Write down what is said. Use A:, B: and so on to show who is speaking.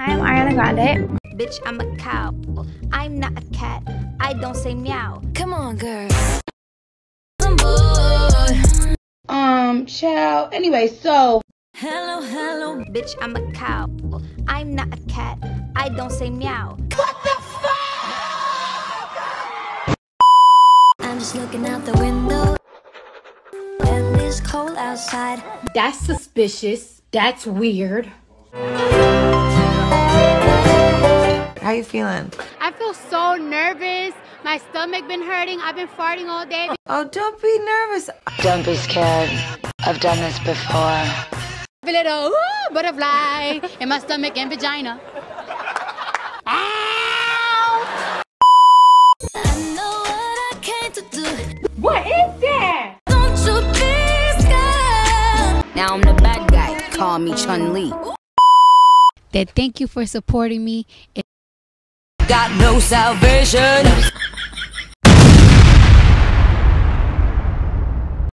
A: Hi, I'm Ariana Grande.
B: Bitch, I'm a cow. I'm not a cat. I don't say meow.
C: Come on, girl.
A: Um, child. Anyway, so
C: Hello, hello.
B: Bitch, I'm a cow. I'm not a cat. I don't say meow. What the fuck?
C: I'm just looking out the window. And it's cold outside.
D: That's suspicious. That's weird.
E: How you feeling?
F: I feel so nervous. My stomach been hurting. I've been farting all day.
E: Oh, don't be nervous.
G: Don't be scared. I've done this before.
F: I feel a little ooh, butterfly in my stomach and vagina. Ow!
C: I know what I came to do.
D: What is that?
C: Don't you be scared.
H: Now I'm the bad guy. Call me Chun Li.
F: That thank you for supporting me.
H: Got no salvation.